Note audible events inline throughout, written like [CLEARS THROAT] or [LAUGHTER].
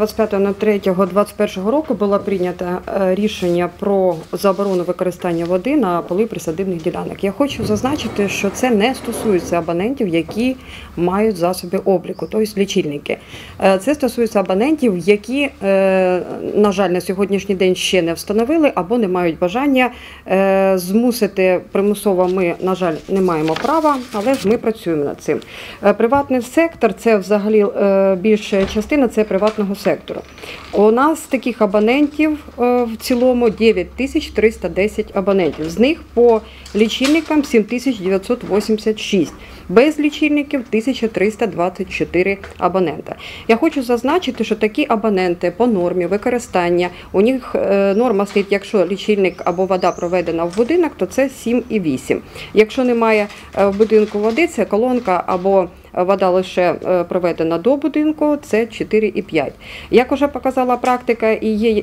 25.03.2021 року було прийнято е, рішення про заборону використання води на поли присадибних ділянок. Я хочу зазначити, що це не стосується абонентів, які мають засоби обліку, тобто лічильники. Е, Це стосується абонентів, які, е, на жаль, на сьогоднішній день ще не встановили або не мають бажання змусити примусово. Ми, на жаль, не маємо права, але ж ми працюємо над цим. Приватний сектор це взагалі більша частина це приватного сектору. У нас таких абонентів е, в цілому 9310 абонентів. З них по лічильникам 7986. Без лічильників 1324 абонента. Я хочу зазначити, що такі абоненти по нормі використання, у них е, норма стоїть, якщо лічильник або вода проведена в будинок, то це 7,8. Якщо немає е, в будинку води, це колонка або вода лише е, проведена до будинку, це 4,5. Як вже показала практика і є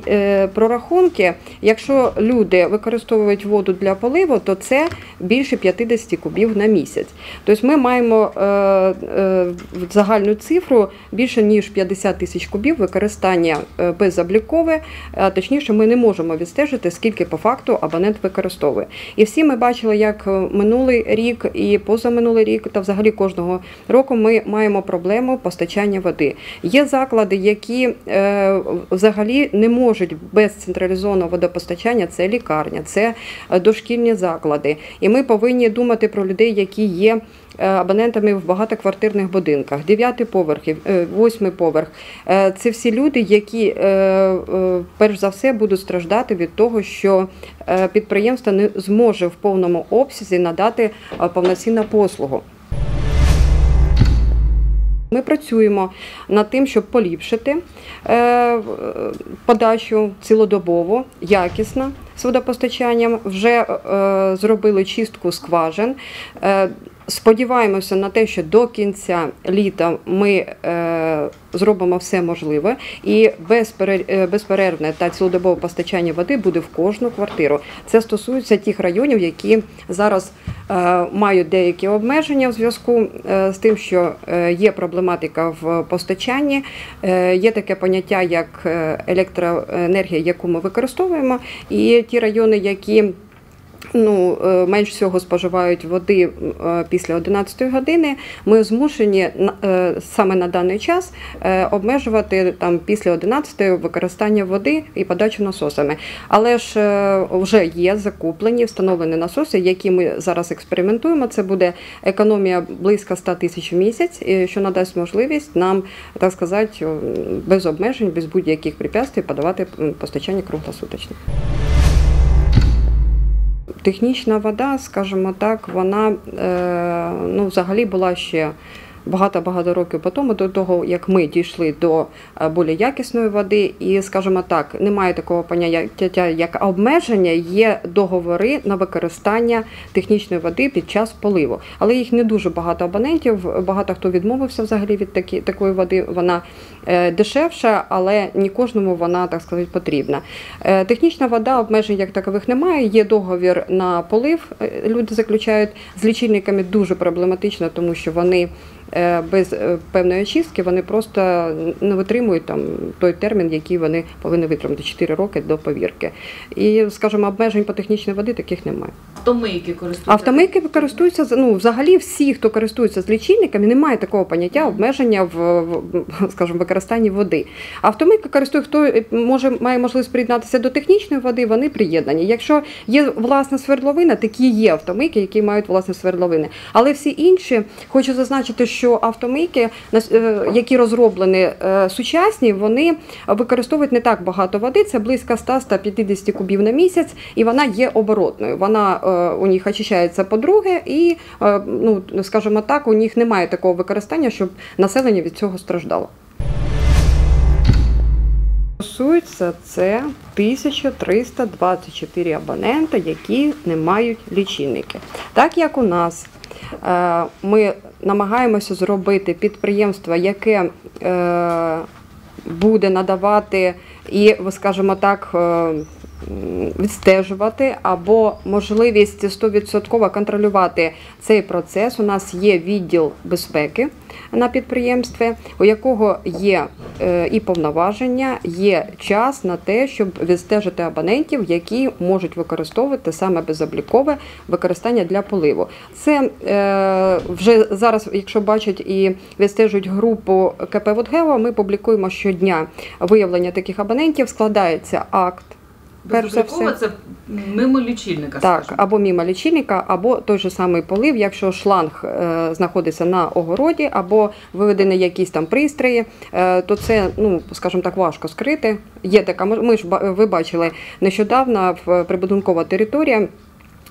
прорахунки, якщо люди використовують воду для поливу, то це більше 50 кубів на місяць. Тобто ми маємо е, е, загальну цифру більше ніж 50 тисяч кубів використання е, безоблікове, точніше, ми не можемо відстежити, скільки по факту абонент використовує. І всі ми бачили, як минулий рік і позаминулий рік, та взагалі кожного року ми маємо проблему постачання води. Є заклади, які взагалі не можуть без централізованого водопостачання, це лікарня, це дошкільні заклади. І ми повинні думати про людей, які є абонентами в багатоквартирних будинках, дев'ятий поверх, е, восьмий поверх. Е, Це всі люди, які е, е, перш за все будуть страждати від того, що е, підприємство не зможе в повному обсязі надати е, повноцінну послугу. Ми працюємо над тим, щоб поліпшити е, подачу цілодобово, якісно з водопостачанням. Вже е, зробили чистку скважин. Сподіваємося на те, що до кінця літа ми е, зробимо все можливе і е, безперервне та цілодобове постачання води буде в кожну квартиру. Це стосується тих районів, які зараз е, мають деякі обмеження в зв'язку з тим, що є проблематика в постачанні. Є таке поняття, як електроенергія, яку ми використовуємо, і ті райони, які ну, е, менш всього споживають води е, після 11 години, ми змушені е, саме на даний час обмежувати там після 11 використання води і подачу насосами. Але ж вже є закуплені, встановлені насоси, які ми зараз експериментуємо. Це буде економія близько 100 тисяч в місяць, що надасть можливість нам, так сказати, без обмежень, без будь-яких препятствий подавати постачання круглосуточно. Технічна вода, скажімо так, вона е, ну, взагалі була ще багато-багато років по тому, до того, як ми дійшли до е, більш якісної води. І, скажімо так, немає такого поняття, як обмеження, є договори на використання технічної води під час поливу. Але їх не дуже багато абонентів, багато хто відмовився взагалі від такі, такої води. Вона е, дешевша, але не кожному вона, так сказати, потрібна. Е, Технічна вода, обмежень як такових немає. Є договір на полив. Люди заключають з лічильниками дуже проблематично, тому що вони без е, певної очистки вони просто не витримують там той термін, який вони повинні витримати 4 роки до повірки. І, скажімо, обмежень по технічній води таких немає. Автомийки користуються. Автомийки користуються ну, взагалі всі, хто користується з лічильниками, немає такого поняття обмеження в, скажімо, використанні води. Автомийки користує, хто е, може має можливість приєднатися до технічної води, вони приєднані. Якщо є власна свердловина, такі є автомийки, які мають власні свердловини. Але всі інші хочу зазначити, що автомийки, е, які розроблені е, сучасні, вони використовують не так багато води. Це близько 100-150 кубів на місяць, і вона є оборотною. Вона е, у них очищається по-друге, і е, ну скажімо так, у них немає такого використання, щоб населення від цього страждало. Стосується це 1324 абонента, які не мають лічильники. Так як у нас е, ми намагаємося зробити підприємство, яке е, буде надавати і, скажімо так, відстежувати або можливість 100% контролювати цей процес. У нас є відділ безпеки на підприємстві, у якого є е, і повноваження, є час на те, щоб відстежити абонентів, які можуть використовувати саме безоблікове використання для поливу. Це е, вже зараз, якщо бачать і відстежують групу КП «Водгео», ми публікуємо щодня виявлення таких абонентів. Складається акт. Перш за все. це мимо лічильника. Так, скажімо. або мимо лічильника, або той же самий полив, якщо шланг е, знаходиться на огороді, або виведені якісь там пристрої, е, то це, ну скажімо так, важко скрити. Є така ми ж ви бачили нещодавно в прибудинкова територія.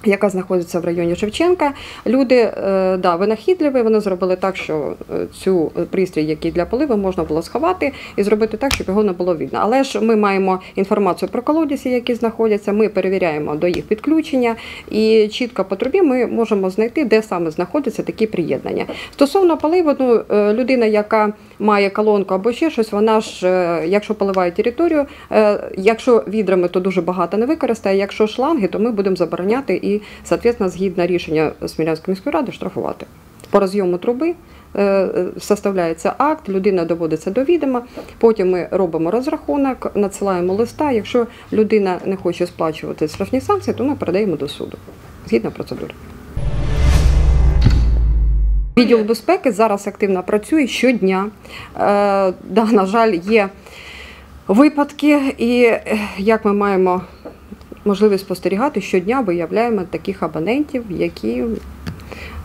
Яка знаходиться в районі Шевченка, люди е, да, винахідливі, вони зробили так, що е, цю пристрій, який для поливу, можна було сховати і зробити так, щоб його не було видно. Але ж ми маємо інформацію про колодязі, які знаходяться. Ми перевіряємо до їх підключення, і чітко по трубі ми можемо знайти, де саме знаходяться такі приєднання. Стосовно поливу, ну е, людина, яка має колонку або ще щось, вона ж, е, якщо поливає територію, е, якщо відрами, то дуже багато не використає. Якщо шланги, то ми будемо забороняти і, соответственно, згідно рішення Смілянської міської ради, штрафувати. По розйому труби е, е, составляється акт, людина доводиться до відома, потім ми робимо розрахунок, надсилаємо листа. Якщо людина не хоче сплачувати штрафні санкції, то ми передаємо до суду згідно процедури. Відділ безпеки зараз активно працює щодня. Е, да, на жаль, є випадки, і як ми маємо можливість спостерігати, щодня виявляємо таких абонентів, які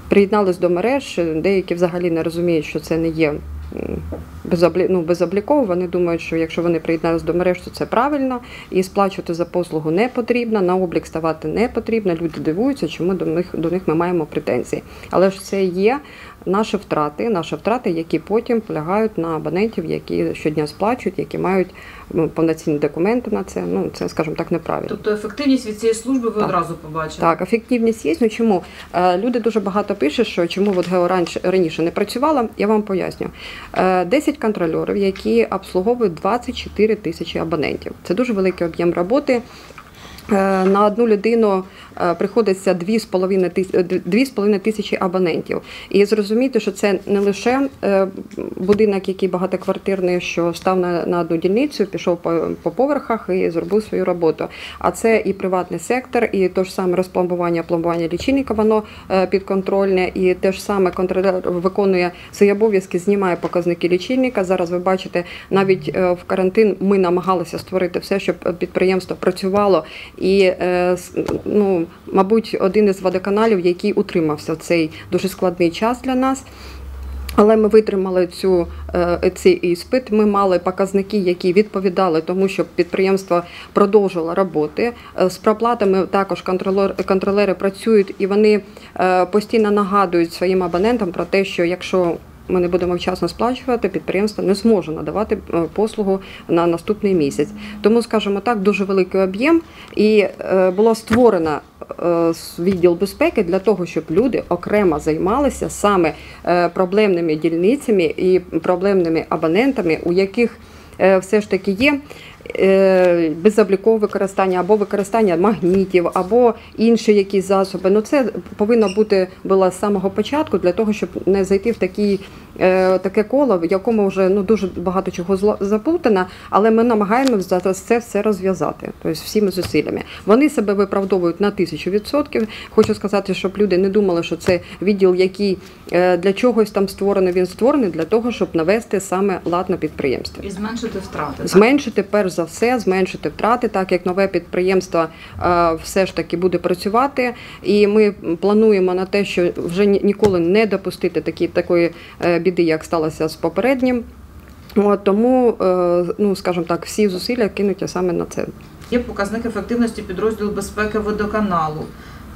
приєднались до мереж. Деякі взагалі не розуміють, що це не є ну, безобліково. Вони думають, що якщо вони приєднались до мереж, то це правильно, і сплачувати за послугу не потрібно, на облік ставати не потрібно. Люди дивуються, чому до них до них ми маємо претензії. Але ж це є наші втрати, наші втрати, які потім полягають на абонентів, які щодня сплачують, які мають ну, повноцінні документи на це. Ну це, скажімо так, неправильно. Тобто ефективність від цієї служби ви Так. одразу побачили. Так, ефективність є. Ну чому? Е, Люди дуже багато пишуть, що чому от Гео раніше, не працювала. Я вам поясню. Е, 10 контрольорів, які обслуговують 24 тисячі абонентів. Це дуже великий об'єм роботи. Е, На одну людину е, приходиться 2,5 тис- е, 2,5 тисячі абонентів. І зрозуміти, що це не лише будинок, який багатоквартирний, що став на, одну дільницю, пішов по, по поверхах і зробив свою роботу. А це і приватний сектор, і те ж саме розпломбування, пломбування лічильника, воно підконтрольне, і те ж саме контролер виконує свої обов'язки, знімає показники лічильника. Зараз ви бачите, навіть в карантин ми намагалися створити все, щоб підприємство працювало. І, е, ну, мабуть, один із водоканалів, який утримався в цей дуже складний час для нас. Але ми витримали цю е, цей іспит. Ми мали показники, які відповідали тому, щоб підприємство продовжило роботи. Е, З проплатами також контролер, контролери працюють і вони постійно нагадують своїм абонентам про те, що якщо ми не будемо вчасно сплачувати, підприємство не зможе надавати е, послугу на наступний місяць. Тому, скажімо так, дуже великий об'єм, і була було створено е, відділ безпеки для того, щоб люди окремо займалися саме е, проблемними дільницями і проблемними абонентами, у яких е, все ж таки є. Е, Безоблікове використання або використання магнітів, або інші якісь засоби. Ну це повинно бути було з самого початку для того, щоб не зайти в такий, е, таке коло, в якому вже ну дуже багато чого заплутано, але ми намагаємося зараз це все розв'язати, тобто всіми зусиллями. Вони себе виправдовують на тисячу відсотків. Хочу сказати, щоб люди не думали, що це відділ, який е, для чогось там створений. Він створений для того, щоб навести саме лад на підприємстві. І зменшити втрати. Зменшити перш за все, зменшити втрати, так як нове підприємство е, все ж таки буде працювати. І ми плануємо на те, що вже ніколи не допустити такі, такої е, біди, як сталося з попереднім. От, тому, е, ну скажімо так, всі зусилля кинуті саме на це. Є показник ефективності підрозділу безпеки водоканалу.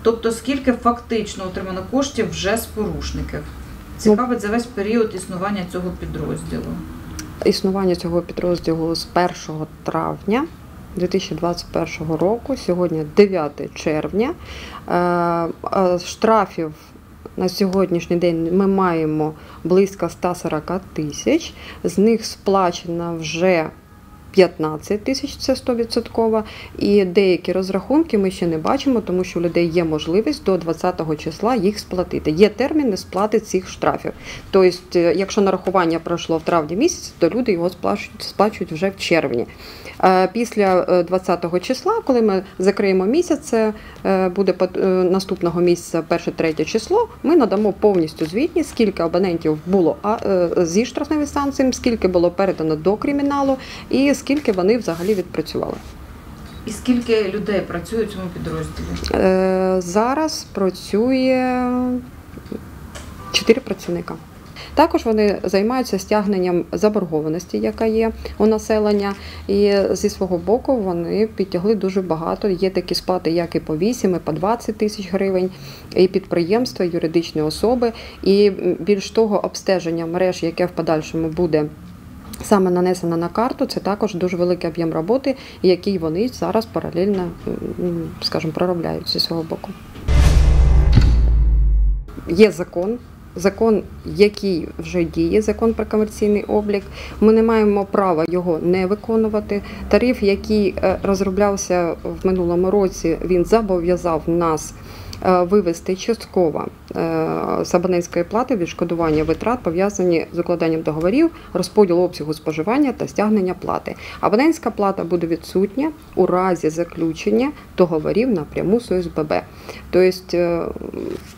Тобто, скільки фактично отримано коштів вже з порушників. Цікавить за весь період існування цього підрозділу. Існування цього підрозділу з 1 травня 2021 року, сьогодні 9 червня. Е, е, Штрафів на сьогоднішній день ми маємо близько 140 тисяч. З них сплачено вже 15 тисяч це 100%. І деякі розрахунки ми ще не бачимо, тому що у людей є можливість до 20 числа їх сплатити. Є терміни сплати цих штрафів. Тобто, е, якщо нарахування пройшло в травні місяці, то люди його сплачують, вже в червні. Е, Після е, 20 числа, коли ми закриємо місяць, це е, буде е, наступного місяця, перше-третє число, ми надамо повністю звітність, скільки абонентів було е, зі штрафними санкціями, скільки було передано до криміналу і скільки вони взагалі відпрацювали. І скільки людей працює в цьому підрозділі? Е, Зараз працює 4 працівника. Також вони займаються стягненням заборгованості, яка є у населення, і зі свого боку вони підтягли дуже багато. Є такі сплати, як і по 8, і по 20 тисяч гривень, і підприємства, і юридичні особи. І більш того, обстеження мереж, яке в подальшому буде. Саме нанесено на карту, це також дуже великий об'єм роботи, який вони зараз паралельно, скажімо, проробляють зі свого боку. Є закон, закон, який вже діє, закон про комерційний облік. Ми не маємо права його не виконувати. Тариф, який е, розроблявся в минулому році, він зобов'язав нас. Е, Вивести частково е, з абонентської плати відшкодування витрат пов'язані з укладанням договорів, розподіл обсягу споживання та стягнення плати. Абонентська плата буде відсутня у разі заключення договорів напряму з ОСББ. Тобто е,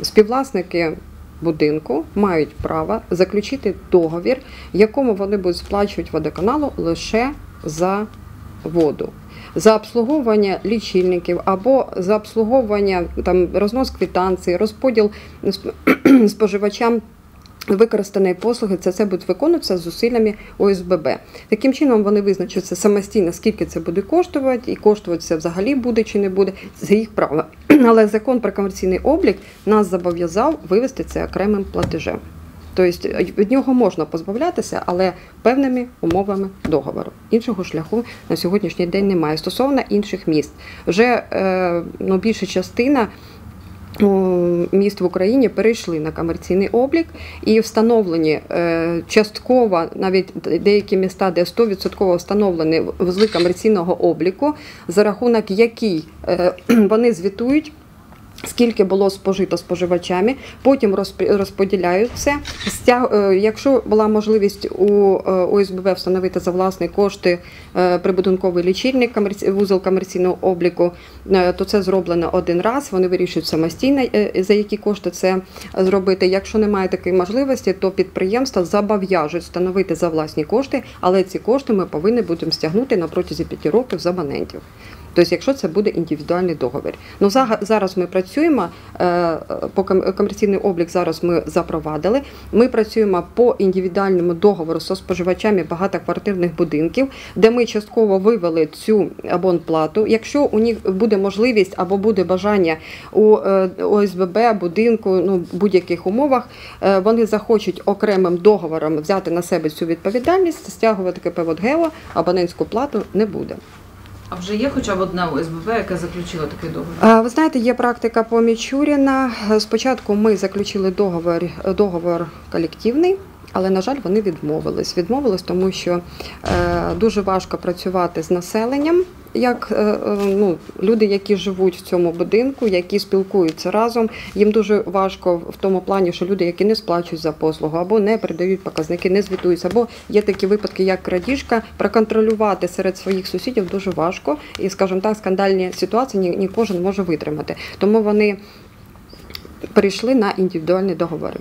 співвласники будинку мають право заключити договір, якому вони будуть сплачувати водоканалу лише за воду. За обслуговування лічильників або за обслуговування там рознос квитанції, розподіл [CLEARS THROAT] споживачам використаної послуги, це все буде виконуватися зусиллями ОСББ. Таким чином вони визначаться самостійно, скільки це буде коштувати, і коштувати це взагалі буде чи не буде. Це їх право. [CLEARS THROAT] Але закон про комерційний облік нас зобов'язав вивести це окремим платежем. Тобто від нього можна позбавлятися, але певними умовами договору. Іншого шляху на сьогоднішній день немає. Стосовно інших міст, вже е, ну, більша частина міст в Україні перейшли на комерційний облік і встановлені е, частково, навіть деякі міста, де 100% встановлені вузли комерційного обліку, за рахунок який е, [CLEARS THROAT] вони звітують. Скільки було спожито споживачами, потім розп- розподіляють це. Е, Якщо була можливість у е, ОСББ встановити за власні кошти е, прибудинковий лічильник, вузол комерційного обліку, то це зроблено один раз. Вони вирішують самостійно, за які кошти це зробити. Якщо немає такої можливості, то підприємства зобов'яжуть встановити за власні кошти, але ці кошти ми повинні будемо стягнути на протязі 5 років з абонентів. Тобто, якщо це буде індивідуальний договір. Ну зараз ми працюємо е, по комерційний облік. Зараз ми запровадили. Ми працюємо по індивідуальному договору зі споживачами багатоквартирних будинків, де ми частково вивели цю абонплату. Якщо у них буде можливість або буде бажання у е, ОСББ, будинку, ну в будь-яких умовах, е, вони захочуть окремим договором взяти на себе цю відповідальність, стягувати КП «Водгео», абонентську плату не буде. А вже є хоча б одна ОСББ, яка заключила такий договір? А, Ви знаєте, є практика по Мічуріна. Спочатку ми заключили договор, договор колективний. Але, на жаль, вони відмовились. Відмовились, тому що е, дуже важко працювати з населенням, як е, е, ну, люди, які живуть в цьому будинку, які спілкуються разом. Їм дуже важко в тому плані, що люди, які не сплачують за послугу, або не передають показники, не звітуються, або є такі випадки, як крадіжка, проконтролювати серед своїх сусідів дуже важко. І, скажімо так, скандальні ситуації ні, ні кожен може витримати. Тому вони перейшли на індивідуальні договори.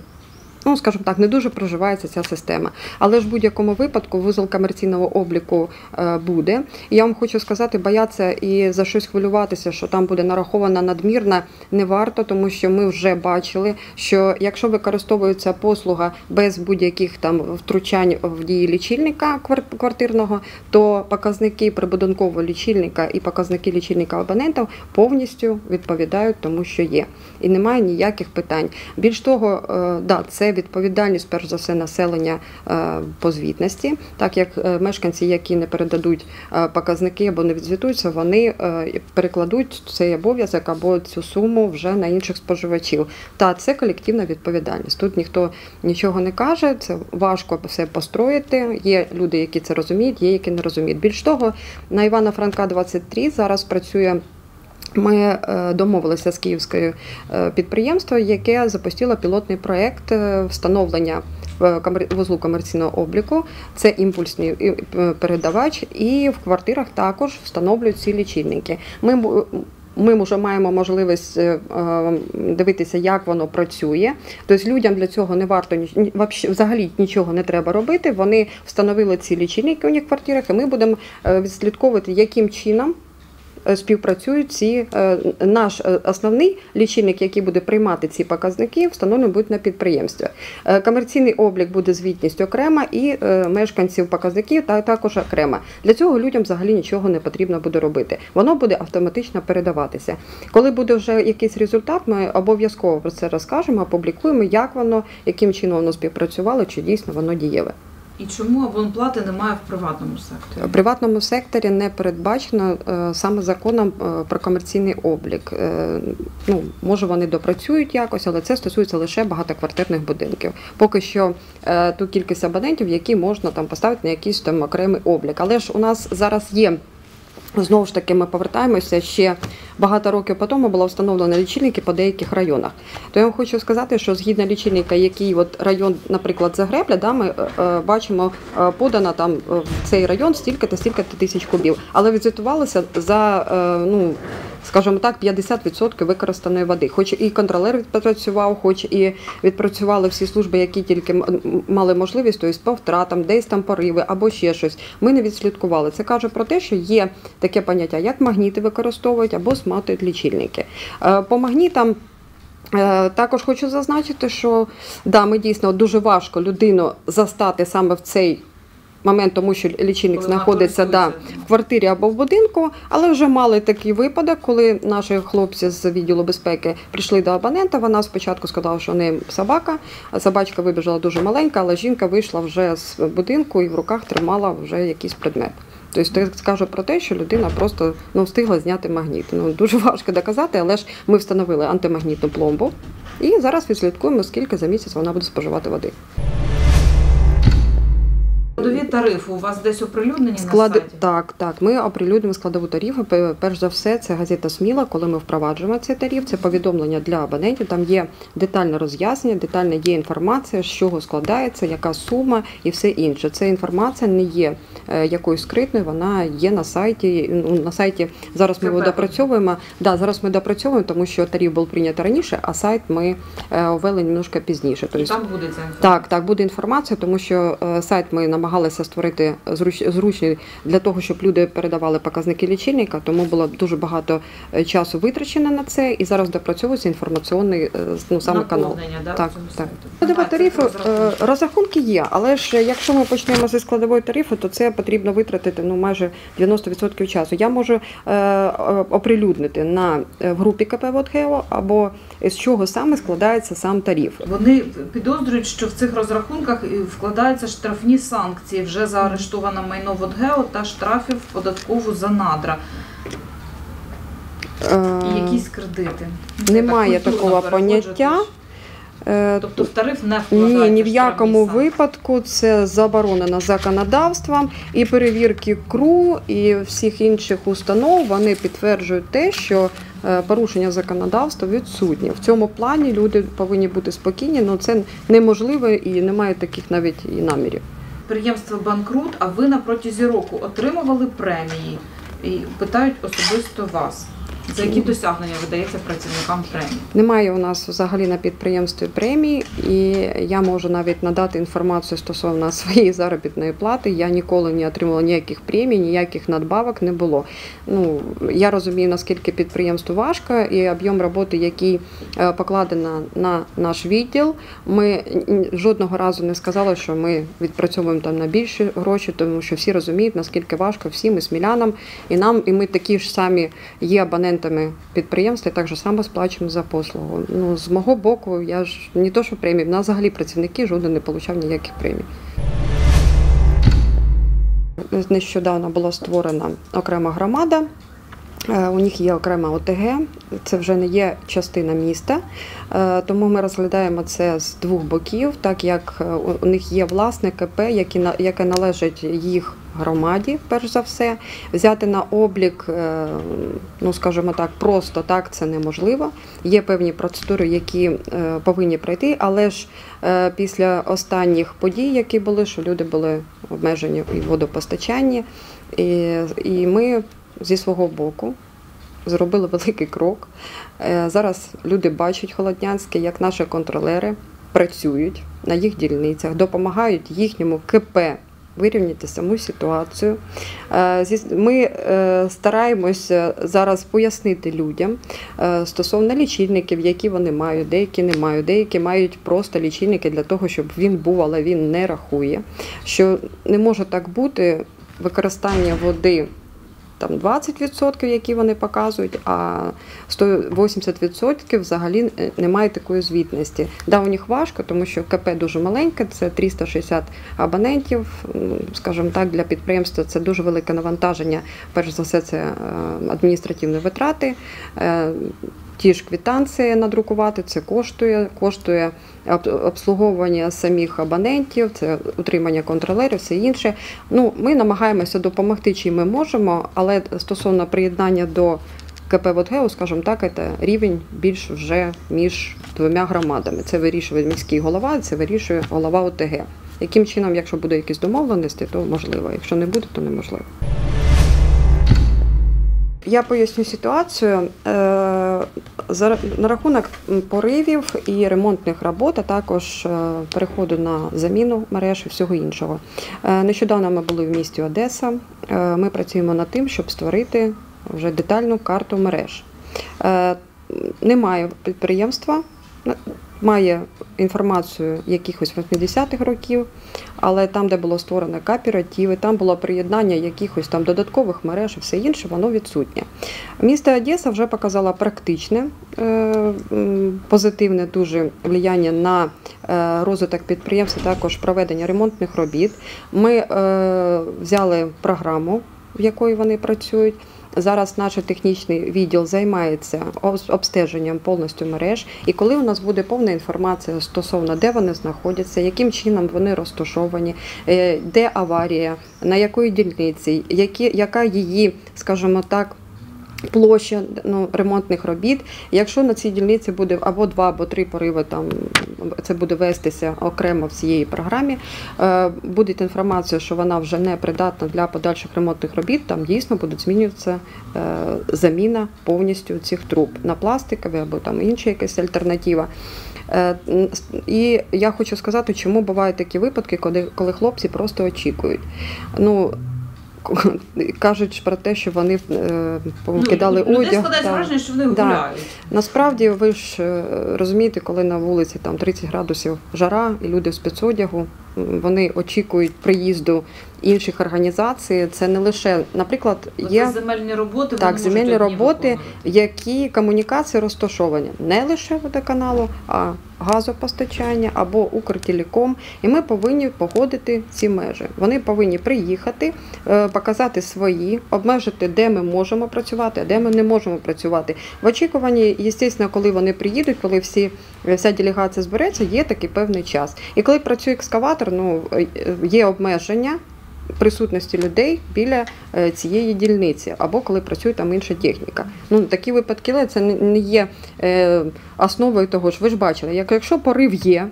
Ну, скажімо так, не дуже проживається ця система. Але ж в будь-якому випадку вузол комерційного обліку е, буде. І я вам хочу сказати, боятися і за щось хвилюватися, що там буде нарахована надмірна, не варто, тому що ми вже бачили, що якщо використовується послуга без будь-яких там втручань в дії лічильника квартирного, то показники прибудинкового лічильника і показники лічильника абонентів повністю відповідають тому, що є. І немає ніяких питань. Більш того, е, да, це відповідальність, перш за все, населення е, по звітності, так як е, мешканці, які не передадуть е, показники або не відзвітуються, вони перекладуть цей обов'язок або цю суму вже на інших споживачів. Та це колективна відповідальність. Тут ніхто нічого не каже, це важко все построїти. Є люди, які це розуміють, є які не розуміють. Більш того, на Івана Франка 23 зараз працює. Ми е, домовилися з київською е, підприємством, яке запустило пілотний проект е, встановлення вузлу комерційного обліку. Це імпульсний передавач, і в квартирах також встановлюють ці лічильники. Ми ми вже маємо можливість дивитися, як воно працює. Тобто людям для цього не варто взагалі нічого не треба робити. Вони встановили ці лічильники у них в квартирах, і ми будемо відслідковувати, яким чином співпрацюють ці е, наш е, основний лічильник, який буде приймати ці показники, встановлений буде на підприємстві. Е, Комерційний облік буде звітність окрема і е, мешканців показників та також окремо. Для цього людям взагалі нічого не потрібно буде робити. Воно буде автоматично передаватися. Коли буде вже якийсь результат, ми обов'язково про це розкажемо, опублікуємо, як воно, яким чином воно співпрацювало, чи дійсно воно дієве. І чому абонплати немає в приватному секторі? В приватному секторі не передбачено е, саме законом е, про комерційний облік. Е, Ну, може, вони допрацюють якось, але це стосується лише багатоквартирних будинків. Поки що ту кількість абонентів, які можна там поставити на якийсь там окремий облік. Але ж у нас зараз є. Знову ж таки, ми повертаємося ще багато років по тому було встановлено лічильники по деяких районах. То я вам хочу сказати, що згідно лічильника, який от район, наприклад, Загребля, да, ми е, е, бачимо е, подано там е, в цей район стільки-то, стільки-то тисяч кубів, але відзвітувалося за е, ну. Скажімо так, 50% використаної води. Хоч і контролер відпрацював, хоч і відпрацювали всі служби, які тільки мали можливість, тобто по втратам, десь там пориви або ще щось. Ми не відслідкували. Це каже про те, що є таке поняття, як магніти використовують або сматують лічильники. Е, По магнітам. Е, Також хочу зазначити, що да, ми дійсно дуже важко людину застати саме в цей момент, тому що лічильник знаходиться да, в квартирі або в будинку, але вже мали такий випадок, коли наші хлопці з відділу безпеки прийшли до абонента. Вона спочатку сказала, що в неї собака. а Собачка вибіжала дуже маленька, але жінка вийшла вже з будинку і в руках тримала вже якийсь предмет. Тобто це скаже про те, що людина просто ну, встигла зняти магніт. Ну, дуже важко доказати, але ж ми встановили антимагнітну пломбу і зараз відслідкуємо, скільки за місяць вона буде споживати води. Складові тарифи у вас десь оприлюднені Склад... на сайті? Так, так. Ми оприлюднимо складову тарифу. Перш за все, це газета Сміла, коли ми впроваджуємо цей тариф. Це повідомлення для абонентів. Там є детальне роз'яснення, детальна є інформація, з чого складається, яка сума і все інше. Ця інформація не є е, якоюсь скритною, вона є на сайті. Ну, на сайті зараз ми його допрацьовуємо. Да, зараз ми допрацьовуємо, тому що тариф був прийнято раніше, а сайт ми е, ввели немножко пізніше. Тобто там буде ця інформація? так, так, буде інформація, тому що е, сайт ми намагалися створити зруч- зручний для того, щоб люди передавали показники лічильника, тому було дуже багато е, часу витрачено на це, і зараз допрацьовується інформаційний е, ну, саме канал. Да, Так, так. Складова тарифу розрахунки. е, є, але ж якщо ми почнемо зі складової тарифи, то це потрібно витратити ну майже 90% часу. Я можу е, оприлюднити на в групі КП «Водгео» або з чого саме складається сам тариф. Вони підозрюють, що в цих розрахунках вкладаються штрафні санкції вже за арештоване майно Водгео та штрафів податкову за надра Е, і якісь кредити. Ну, це Немає так культурно такого переходжу, поняття. Е, Тобто в тариф не вкладаються Ні, ні в штрафні якому санкції. випадку це заборонено законодавством і перевірки КРУ і всіх інших установ вони підтверджують те, що е, порушення законодавства відсутнє. В цьому плані люди повинні бути спокійні, але це неможливо і немає таких навіть і намірів. Підприємство банкрут, а ви на протязі року отримували премії і питають особисто вас. За які досягнення видається працівникам премії? Немає у нас взагалі на підприємстві премії, і я можу навіть надати інформацію стосовно [LAUGHS] своєї заробітної плати. Я ніколи не отримала ніяких премій, ніяких надбавок не було. Ну я розумію, наскільки підприємству важко, і об'єм роботи, який е, покладено на наш відділ. Ми жодного разу не сказали, що ми відпрацьовуємо там на більші гроші, тому що всі розуміють, наскільки важко всім і смілянам, і нам, і ми такі ж самі є абоненти абонентами підприємства так само сплачуємо за послугу. Ну, з мого боку, я ж не то, що премії, в нас взагалі працівники жоден не отримав ніяких премій. Нещодавно була створена окрема громада. Е, У них є окрема ОТГ, це вже не є частина міста, Е, тому ми розглядаємо це з двох боків, так як е, у- них є власне КП, яке належить їх громаді, перш за все. Взяти на облік, ну скажімо так, просто так це неможливо. Є певні процедури, які повинні пройти, але ж після останніх подій, які були, що люди були обмежені і водопостачанні, і, і ми зі свого боку зробили великий крок. Е, Зараз люди бачать Холоднянське, як наші контролери працюють на їх дільницях, допомагають їхньому КП вирівняти саму ситуацію. Е, Ми е, стараємося зараз пояснити людям стосовно лічильників, які вони мають, деякі не мають, деякі мають просто лічильники для того, щоб він був, але він не рахує. Що не може так бути використання води там 20%, які вони показують, а 180% взагалі е, немає такої звітності. Да, у них важко, тому що КП дуже маленьке, це 360 абонентів. Скажімо так, для підприємства це дуже велике навантаження. Перш за все, це е, адміністративні витрати. Ті ж квитанції надрукувати, це коштує, коштує обслуговування самих абонентів, це утримання контролерів, все інше. Ну, ми намагаємося допомогти, чим ми можемо, але стосовно приєднання до КП «Водгео», скажімо так, це рівень більш вже між двома громадами. Це вирішує міський голова, це вирішує голова ОТГ. Яким чином, якщо буде якісь домовленості, то можливо. Якщо не буде, то неможливо. Я поясню ситуацію. Е, На рахунок поривів і ремонтних робот, а також е, переходу на заміну мереж і всього іншого. Е, Нещодавно ми були в місті Одеса. Ми працюємо над тим, щоб створити вже детальну карту мереж. Немає підприємства, має інформацію якихось 80-х років, але там, де було створено кооперативи, там було приєднання якихось там додаткових мереж і все інше, воно відсутнє. Місто Одеса вже показало практичне е, позитивне дуже влияння на е, розвиток підприємства, також проведення ремонтних робіт. Ми е, взяли програму, в якої вони працюють. Зараз наш технічний відділ займається обстеженням повністю мереж. І коли у нас буде повна інформація стосовно де вони знаходяться, яким чином вони розташовані, е, де аварія, на якої дільниці, які, яка її, скажімо так. Площа ну, ремонтних робіт. Якщо на цій дільниці буде або два, або три пориви, там це буде вестися окремо в цієї програмі. Е, буде інформація, що вона вже не придатна для подальших ремонтних робіт. Там дійсно буде змінюватися е, заміна повністю цих труб на пластикові або там інша якась альтернатива. Е, І я хочу сказати, чому бувають такі випадки, коли, коли хлопці просто очікують. Ну, [LAUGHS] Кажуть про те, що вони кидали покидали ну, одяг. складається враження, що вони Да. гуляють. Насправді ви ж е, розумієте, коли на вулиці там 30 градусів жара і люди в спецодягу, вони очікують приїзду інших організацій. Це не лише, наприклад, Є... є Це земельні роботи. Так, земельні роботи, виконувати. які комунікації розташовані не лише водоканалу, а газопостачання або Укртелеком. І ми повинні погодити ці межі. Вони повинні приїхати, е, показати свої, обмежити, де ми можемо працювати, а де ми не можемо працювати. В очікуванні, звісно, коли вони приїдуть, коли всі вся делегація збереться, є такий певний час. І коли працює екскаватор, ну е, є обмеження. Присутності людей біля е, цієї дільниці, або коли працює там інша техніка. Ну такі випадки але це не- є е, основою того ж. Ви ж бачили, як якщо порив є,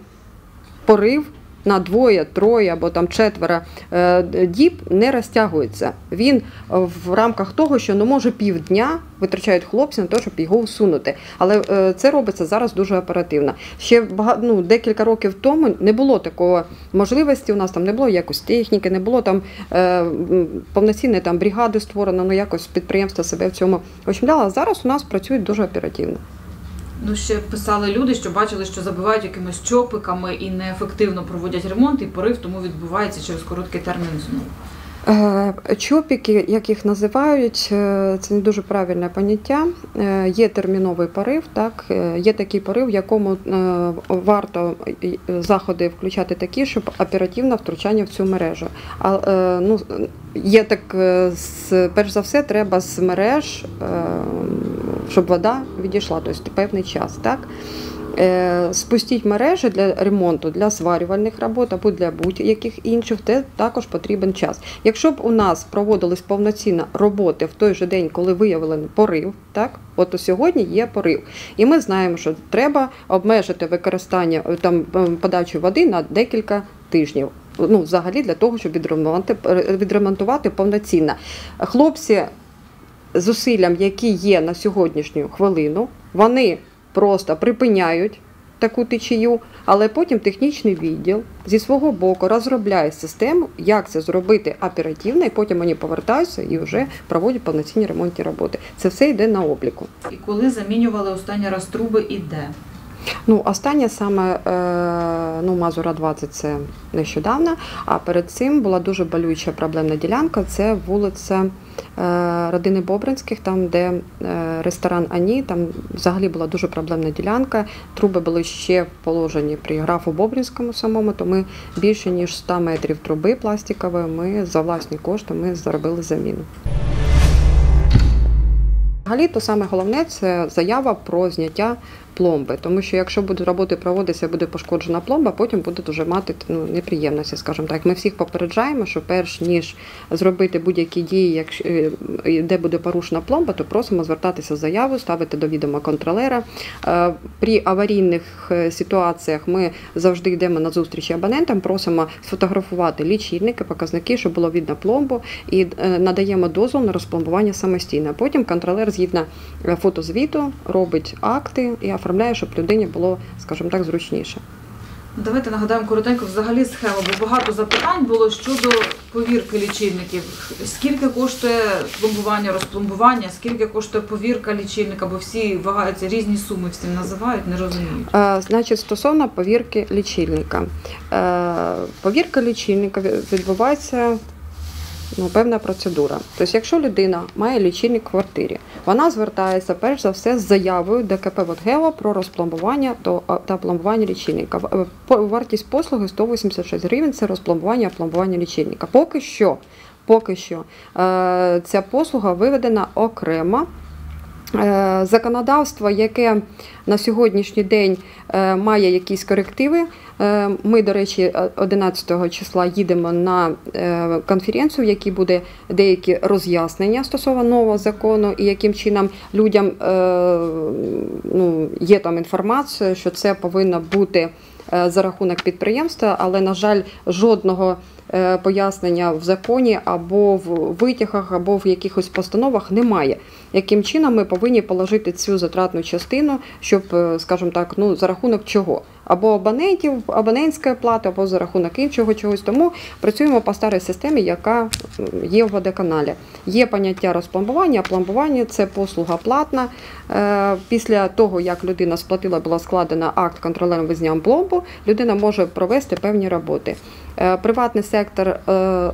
порив на двоє, троє або там четверо е, діб не розтягується. Він в рамках того, що ну може півдня витрачають хлопці на те, щоб його усунути. Але е, це робиться зараз дуже оперативно. Ще багато ну, декілька років тому не було такого можливості. У нас там не було якось техніки, не було там е, повноцінної там бригади створено, ну якось підприємство себе в цьому ощемляло. А зараз у нас працюють дуже оперативно. Ну, ще писали люди, що бачили, що забивають якимись чопиками і неефективно проводять ремонт, і порив тому відбувається через короткий термін знову. Е, Чопіки, як їх називають, е, це не дуже правильне поняття. Е, Є терміновий порив, так є такий порив, в якому варто заходи включати такі, щоб оперативне втручання в цю мережу. А ну є так, перш за все, треба з мереж, щоб вода відійшла, тобто певний час, так. Е, Спустіть мережі для ремонту, для сварювальних робот або для будь-яких інших, те також потрібен час. Якщо б у нас проводились повноцінно роботи в той же день, коли виявили порив, так от сьогодні є порив, і ми знаємо, що треба обмежити використання е, там е, подачу води на декілька тижнів. Ну, взагалі для того, щоб відремонтувати, відремонтувати повноцінно. Хлопці зусиллям, які є на сьогоднішню хвилину, вони просто припиняють таку течію, але потім технічний відділ зі свого боку розробляє систему, як це зробити оперативно, і потім вони повертаються і вже проводять повноцінні ремонтні роботи. Це все йде на обліку. І коли замінювали останній раз труби і де? Ну, останнє саме е, ну, Мазура 20 це нещодавно. А перед цим була дуже болюча проблемна ділянка. Це вулиця е, родини Бобринських, там, де е, ресторан Ані, там взагалі була дуже проблемна ділянка. Труби були ще в положенні при графу Бобринському самому, то ми більше ніж 100 метрів труби пластикової. Ми за власні кошти ми зробили заміну. Взагалі, то саме головне це заява про зняття пломби, тому що якщо будуть роботи проводитися, буде пошкоджена пломба, потім будуть вже мати ну, неприємності, скажімо так. Ми всіх попереджаємо, що перш ніж зробити будь-які дії, якщо е, де буде порушена пломба, то просимо звертатися з заявою, ставити до відома контролера. Е, При аварійних е, ситуаціях ми завжди йдемо на зустрічі абонентам, просимо сфотографувати лічильники, показники, щоб було видно пломбу, і надаємо дозвіл на розпломбування самостійно. Потім контролер згідно фотозвіту робить акти і оформляє, щоб людині було, скажімо так, зручніше. Давайте нагадаємо коротенько взагалі схему, бо багато запитань було щодо повірки лічильників. Скільки коштує пломбування, розпломбування, скільки коштує повірка лічильника, бо всі вагаються різні суми, всім називають, не розуміють. Е, Значить, стосовно повірки лічильника. Е, Повірка лічильника відбувається ну, певна процедура. Тобто, якщо людина має лічильник в квартирі, вона звертається перш за все з заявою ДКП Водгева про розпломбування та пломбування лічильника. Вартість послуги 186 гривень це розпломбування пломбування лічильника. Поки що, поки що е, ця послуга виведена окремо. Е, Законодавство, яке на сьогоднішній день е, має якісь корективи. Е, Ми, до речі, 11 числа їдемо на конференцію, в якій буде деякі роз'яснення стосовно нового закону, і яким чином людям ну, є там інформація, що це повинно бути за рахунок підприємства, але, на жаль, жодного пояснення в законі або в витягах, або в якихось постановах немає. Яким чином ми повинні положити цю затратну частину, щоб, е, скажімо так, ну за рахунок чого? Або абонентів, абонентської плати, або за рахунок іншого чогось. Тому працюємо по старій системі, яка є в водоканалі. Є поняття розпломбування, а пломбування це послуга платна. Е, Після того, як людина сплатила, була складена акт контролером визням пломбу, людина може провести певні роботи. Е, Приватний сектор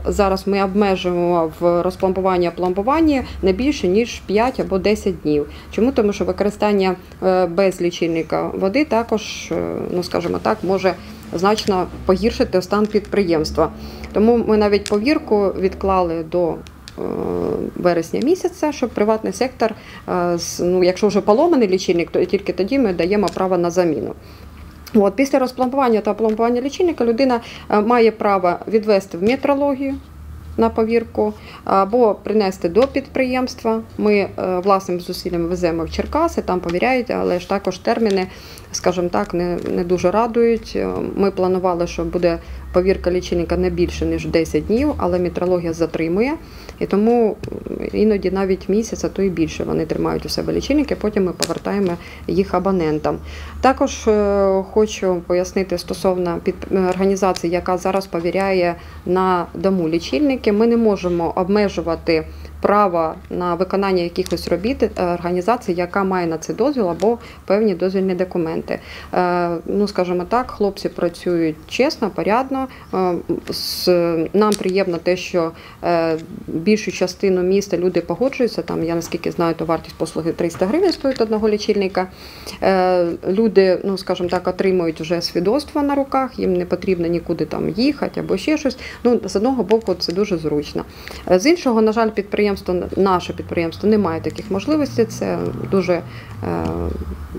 зараз ми обмежуємо в розпломбуванні пломбуванні не більше ніж 5 або 10 днів. Чому? Тому що використання е, без лічильника води також, е, ну скажімо так, може значно погіршити стан підприємства. Тому ми навіть повірку відклали до. е, Вересня місяця, щоб приватний сектор, ну, якщо вже поломаний лічильник, то тільки тоді ми даємо право на заміну. От, після розпломбування та пломбування лічильника людина має право відвести в метрологію на повірку або принести до підприємства. Ми е, власним зусиллям веземо в Черкаси, там повіряють, але ж також терміни, скажімо так, не, не дуже радують. Ми планували, що буде повірка лічильника не більше ніж 10 днів, але метрологія затримує. І тому іноді навіть місяць, а то і більше вони тримають у себе лічильники, потім ми повертаємо їх абонентам. Також е, хочу пояснити стосовно під організації, яка зараз повіряє на дому лічильники. Ми не можемо обмежувати права на виконання якихось робіт е, організації, яка має на це дозвіл або певні дозвільні документи. Е, Ну, скажімо так, хлопці працюють чесно, порядно. Е, Нам приємно те, що більшу частину міста люди погоджуються. Там я наскільки знаю, то вартість послуги 300 гривень стоїть одного лічильника. Люди, ну скажімо так, отримують вже свідоцтво на руках, їм не потрібно нікуди там їхати або ще щось. Ну, з одного боку, це дуже зручно. З іншого, на жаль, підприємство, наше підприємство не має таких можливостей. Це дуже е,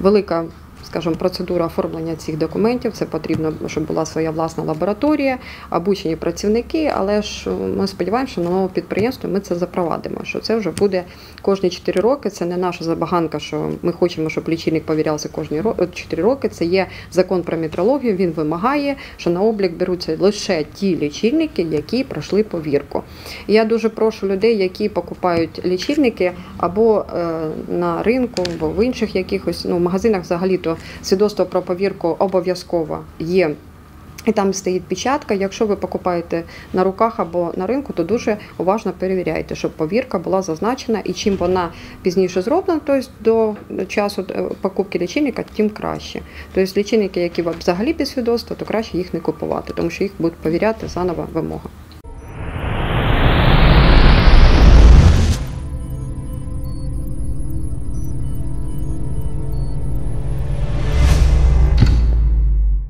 велика. Скажімо, процедура оформлення цих документів. Це потрібно, щоб була своя власна лабораторія, обучені працівники. Але ж ми сподіваємося, що на новому підприємстві ми це запровадимо. Що це вже буде кожні 4 роки. Це не наша забаганка, що ми хочемо, щоб лічильник повірявся кожні 4 роки. Це є закон про метрологію. Він вимагає, що на облік беруться лише ті лічильники, які пройшли повірку. Я дуже прошу людей, які покупають лічильники або е, на ринку, або в інших якихось ну, в магазинах взагалі то свідоцтво про повірку обов'язково є. І там стоїть печатка. Якщо ви покупаєте на руках або на ринку, то дуже уважно перевіряйте, щоб повірка була зазначена. І чим вона пізніше зроблена, тобто до часу е, покупки лічильника, тим краще. Тобто лічильники, які взагалі без свідоцтва, то краще їх не купувати, тому що їх будуть перевіряти заново вимога.